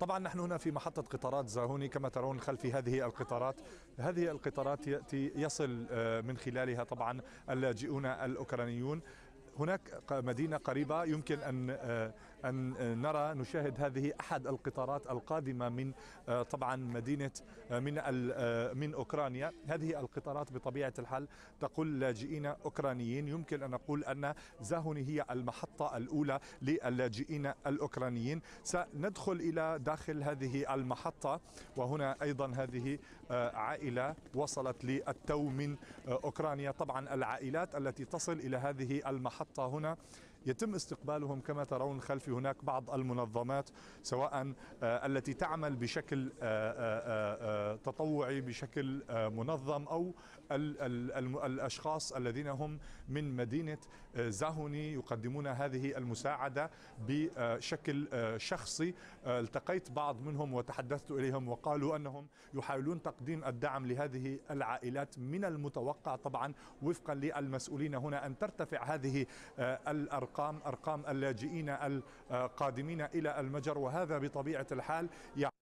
طبعا نحن هنا في محطة قطارات زاهوني كما ترون خلفي هذه القطارات. هذه القطارات يأتي يصل آه، من خلالها طبعا اللاجئون الأوكرانيون. هناك مدينة قريبة يمكن أن آه، أن نرى نشاهد هذه أحد القطارات القادمة من آه، طبعا مدينة آه، من من أوكرانيا. هذه القطارات بطبيعة الحال تقول لاجئين أوكرانيين. يمكن أن نقول أن زاهوني هي المحطة الأولى للاجئين الأوكرانيين. سندخل إلى داخل هذه المحطة وهنا أيضا هذه عائلة وصلت للتو من أوكرانيا. طبعا العائلات التي تصل إلى هذه المحطة المحطة هنا. يتم استقبالهم كما ترون خلفي هناك بعض المنظمات سواء آه، التي تعمل بشكل آه، آه، تطوعي بشكل منظم أو الأشخاص الذين هم من مدينة زاهوني يقدمون هذه المساعدة بشكل شخصي. التقيت بعض منهم وتحدثت إليهم وقالوا أنهم يحاولون تقديم الدعم لهذه العائلات من المتوقع طبعا وفقا للمسؤولين هنا أن ترتفع هذه الأرقام أرقام أرقام اللاجئين القادمين إلى المجر وهذا بطبيعة الحال يعني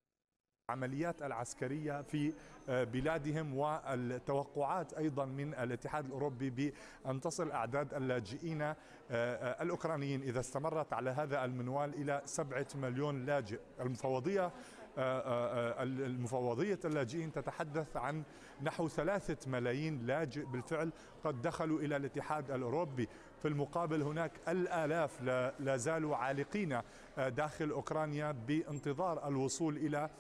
العمليات العسكرية في بلادهم والتوقعات أيضا من الاتحاد الأوروبي بأن تصل أعداد اللاجئين الأوكرانيين إذا استمرت على هذا المنوال إلى سبعة مليون لاجئ. المفوضية المفوضية اللاجئين تتحدث عن نحو ثلاثة ملايين لاجئ. بالفعل قد دخلوا إلى الاتحاد الأوروبي. في المقابل هناك الآلاف لا زالوا عالقين داخل أوكرانيا بانتظار الوصول إلى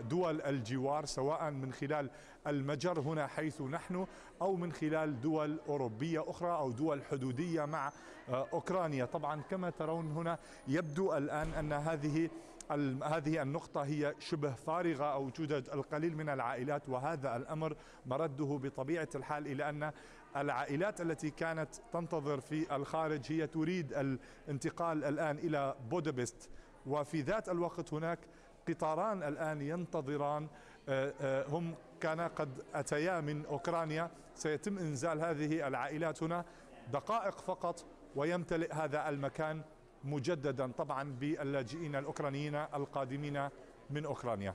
دول الجوار سواء من خلال المجر هنا حيث نحن أو من خلال دول أوروبية أخرى أو دول حدودية مع أوكرانيا. طبعا كما ترون هنا يبدو الآن أن هذه هذه النقطة هي شبه فارغة أو توجد القليل من العائلات وهذا الأمر مرده بطبيعة الحال إلى أن العائلات التي كانت تنتظر في الخارج هي تريد الانتقال الآن إلى بودابست. وفي ذات الوقت هناك قطاران الآن ينتظران آه، آه، هم كان قد أتيا من أوكرانيا. سيتم إنزال هذه العائلات هنا دقائق فقط ويمتلئ هذا المكان مجددا طبعا باللاجئين الأوكرانيين القادمين من أوكرانيا.